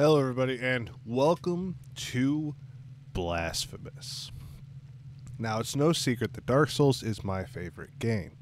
Hello, everybody, and welcome to Blasphemous. Now, it's no secret that Dark Souls is my favorite game.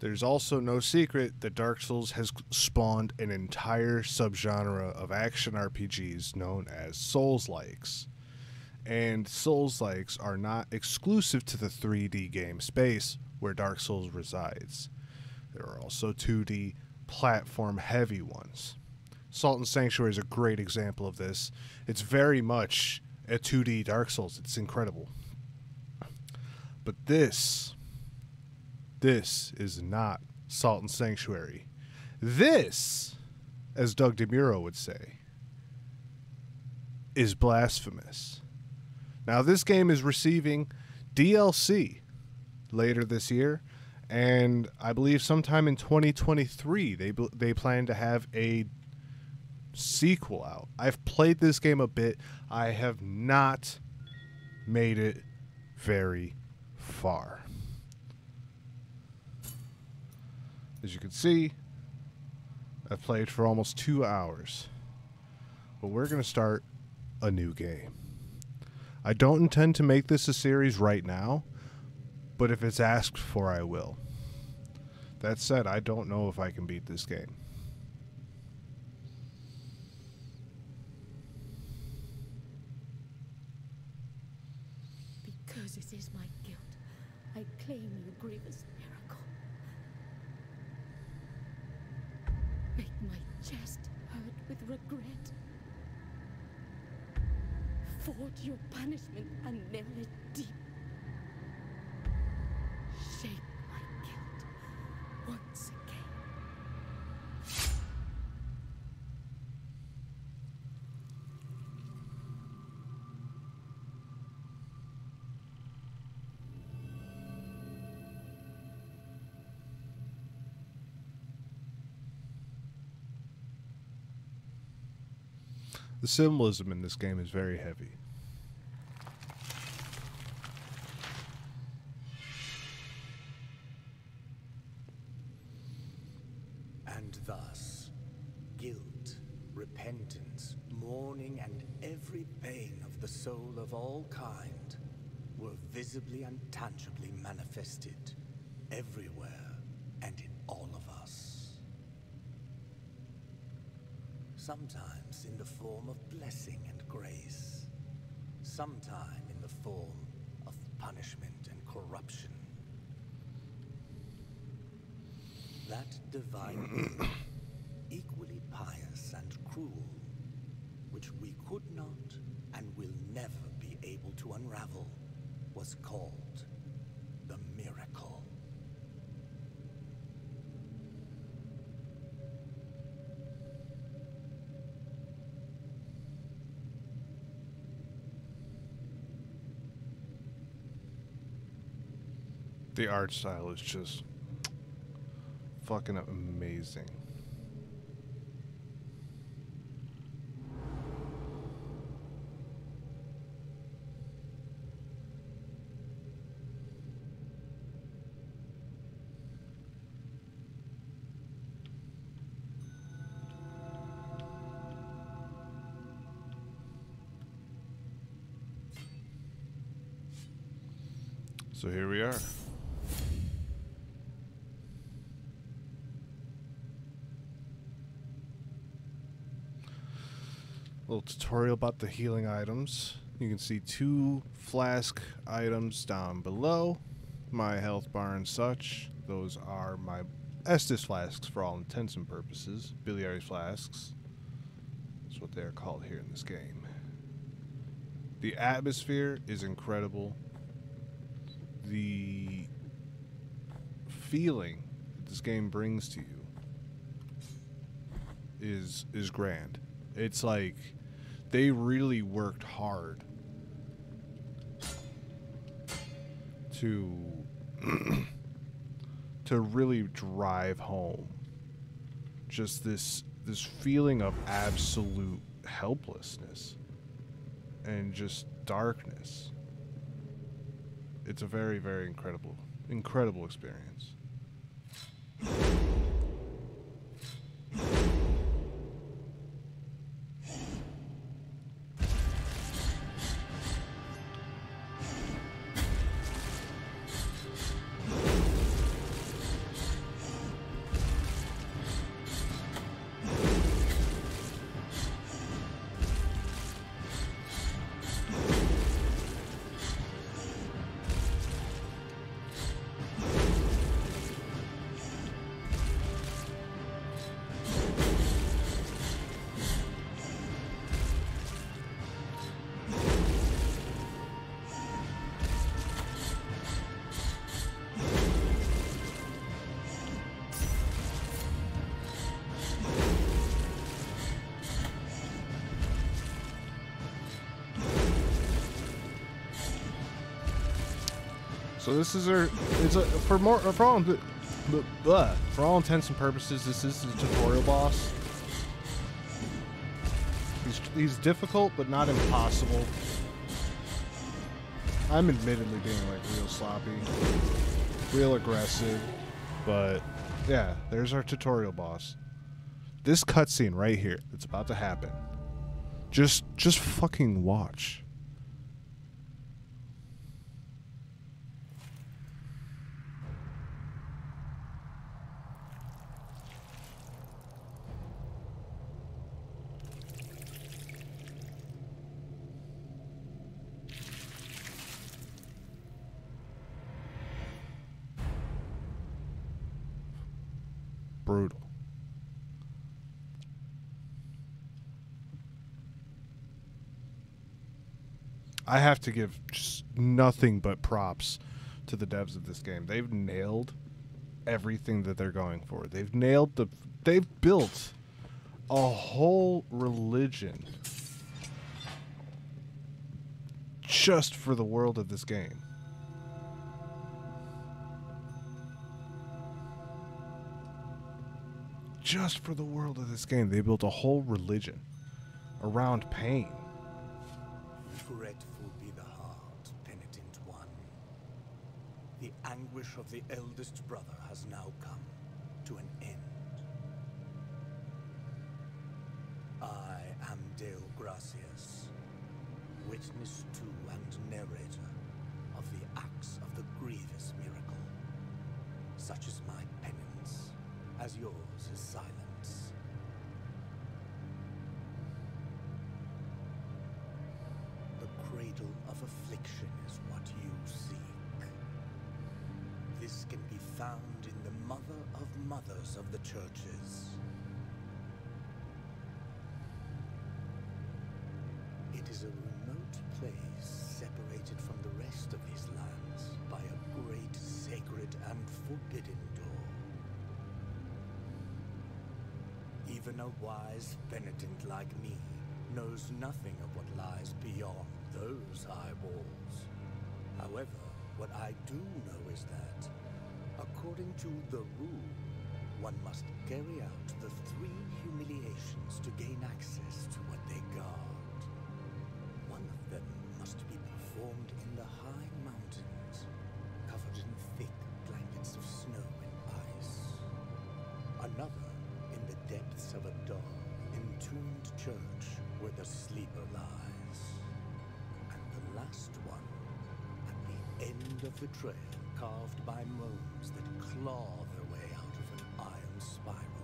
There's also no secret that Dark Souls has spawned an entire subgenre of action RPGs known as Souls likes. And Souls likes are not exclusive to the 3D game space where Dark Souls resides. There are also 2D platform heavy ones. Salt and Sanctuary is a great example of this. It's very much a 2D Dark Souls. It's incredible. But this, this is not Salt and Sanctuary. This, as Doug DeMuro would say, is blasphemous. Now, this game is receiving DLC later this year, and I believe sometime in 2023 they they plan to have a sequel out. I've played this game a bit. I have not made it very far. As you can see, I've played for almost two hours. But we're going to start a new game. I don't intend to make this a series right now, but if it's asked for, I will. That said, I don't know if I can beat this game. Because is my guilt, I claim your grievous miracle. Make my chest hurt with regret. Forge your punishment and nail it deep. The symbolism in this game is very heavy. And thus, guilt, repentance, mourning, and every pain of the soul of all kind were visibly and tangibly manifested everywhere and in all of Sometimes in the form of blessing and grace, sometime in the form of punishment and corruption. That divine being, equally pious and cruel, which we could not and will never be able to unravel, was called the miracle. The art style is just fucking amazing. So here we are. Little tutorial about the healing items. You can see two flask items down below. My health bar and such. Those are my Estus flasks for all intents and purposes. Biliary flasks. That's what they're called here in this game. The atmosphere is incredible. The feeling that this game brings to you is is grand. It's like they really worked hard to to really drive home just this this feeling of absolute helplessness and just darkness. It's a very very incredible incredible experience. So this is our. It's a, for more for all b- b- blah. for all intents and purposes. This is the tutorial boss. He's he's difficult, but not impossible. I'm admittedly being like real sloppy, real aggressive, but yeah, there's our tutorial boss. This cutscene right here that's about to happen. Just just fucking watch. brutal. I have to give just nothing but props to the devs of this game. They've nailed everything that they're going for. They've nailed the they've built a whole religion just for the world of this game. just for the world of this game. They built a whole religion around pain. Fretful be the heart, penitent one. The anguish of the eldest brother has now come to an end. I am Deogracias, witness to and narrator of the acts of the grievous miracle. Such is my penance, as yours is silence. The cradle of affliction is what you seek. Can be found in the mother of mothers of the churches. It is a remote place separated from the rest of these lands by a great sacred and forbidden door. Even a wise penitent like me knows nothing of what lies beyond those high walls. However, what I do know is that, according to the rule, one must carry out the three humiliations to gain access to what they guard. One of them must be performed in the high mountains, covered in thick blankets of snow and ice. Another in the depths of a dark, entombed church where the sleeper lies. And the last of the trail, carved by moans that claw their way out of an iron spiral.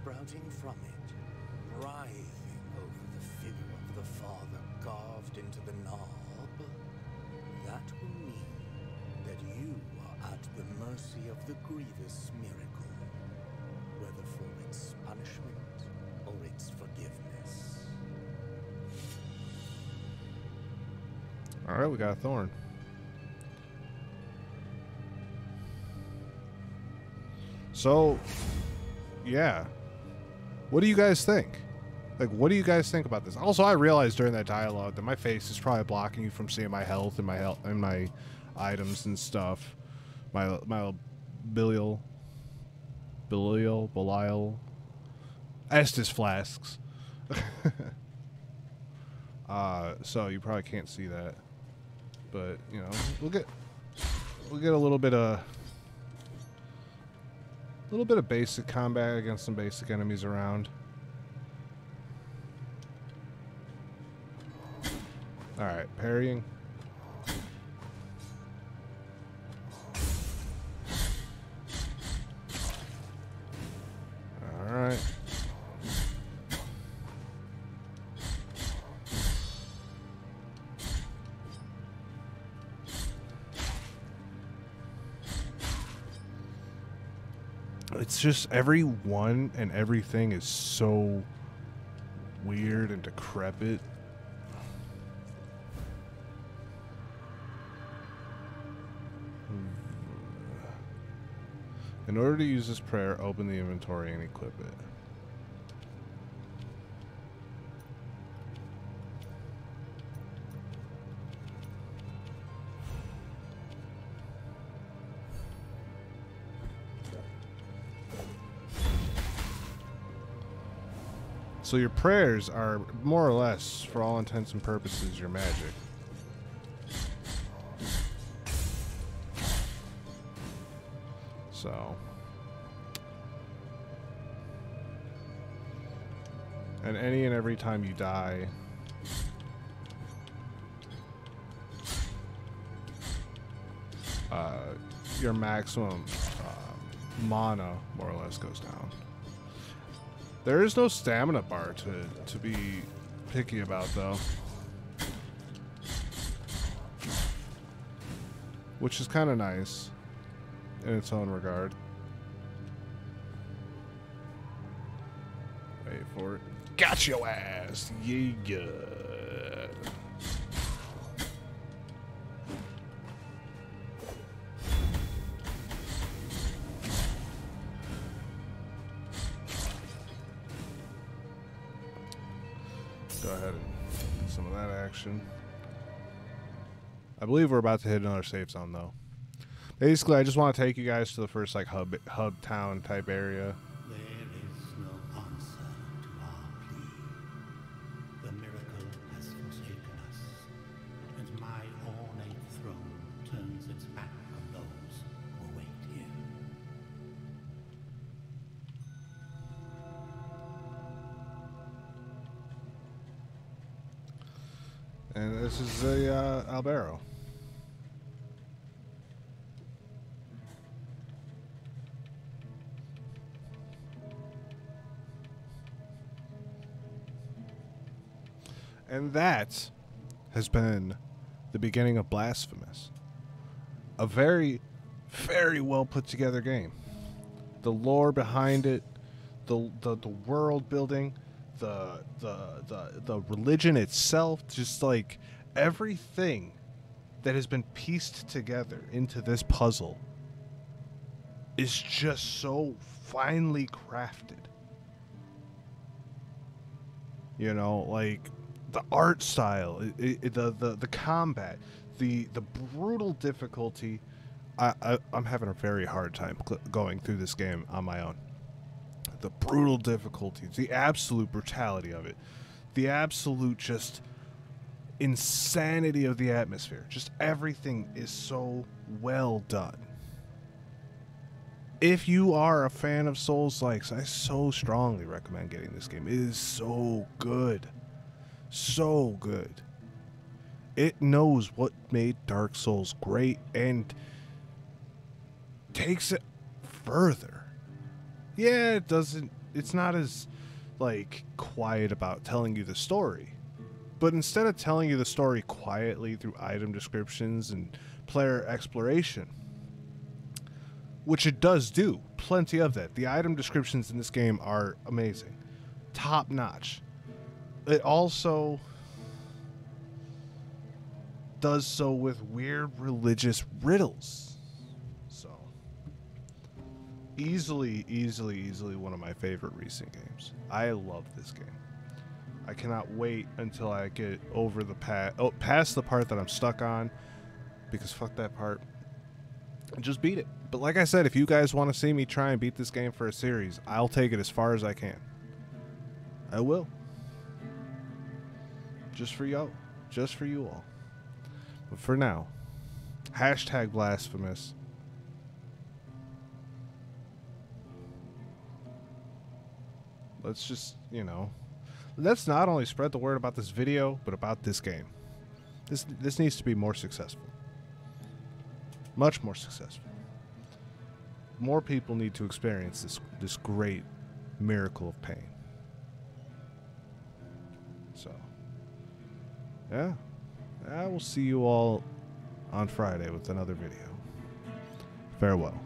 Sprouting from it, writhing over the figure of the father carved into the knob, that will mean that you are at the mercy of the grievous miracle, whether for its punishment or its forgiveness. All right, we got a thorn. So, yeah. What do you guys think? Like, what do you guys think about this? Also, I realized during that dialogue that my face is probably blocking you from seeing my health and my health and my items and stuff. My my bilial, bilial, belial, Estus flasks. uh, so you probably can't see that, but you know, we'll get we'll get a little bit of a little bit of basic combat against some basic enemies around. All right, parrying. Just every one and everything is so weird and decrepit. Hmm. In order to use this prayer, open the inventory and equip it. So your prayers are more or less, for all intents and purposes, your magic. So. And any and every time you die, uh, your maximum uh, mana more or less goes down. There is no stamina bar to, to be picky about, though. Which is kind of nice in its own regard. Wait for it. Got your ass! Yeah. Go ahead and get some of that action. I believe we're about to hit another safe zone, though. Basically, I just want to take you guys to the first like hub hub town type area. And this is a uh, Albero. And that has been the beginning of Blasphemous. A very, very well put together game. The lore behind it, the the, the world building, the, the the the religion itself, just like everything that has been pieced together into this puzzle is just so finely crafted. You know, like the art style, i i the, the the combat, the the brutal difficulty. I, I I'm having a very hard time going through this game on my own. The brutal difficulties, the absolute brutality of it, the absolute just insanity of the atmosphere. Just everything is so well done. If you are a fan of Souls likes, I so strongly recommend getting this game. It is so good. So good. It knows what made Dark Souls great and takes it further. Yeah, it doesn't it's not as like quiet about telling you the story. But instead of telling you the story quietly through item descriptions and player exploration, which it does do, plenty of that. The item descriptions in this game are amazing, top notch. It also does so with weird religious riddles. Easily, easily, easily one of my favorite recent games. I love this game. I cannot wait until I get over the pat oh, past the part that I'm stuck on because fuck that part. Just beat it. But like I said, if you guys want to see me try and beat this game for a series, I'll take it as far as I can. I will. Just for y'all. Just for you all. But for now, hashtag blasphemous. Let's just, you know, let's not only spread the word about this video, but about this game. This this needs to be more successful. Much more successful. More people need to experience this this great miracle of pain. So, yeah. I will see you all on Friday with another video. Farewell.